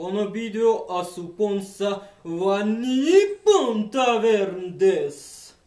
このビデオはスポンサーは日本タベルンです。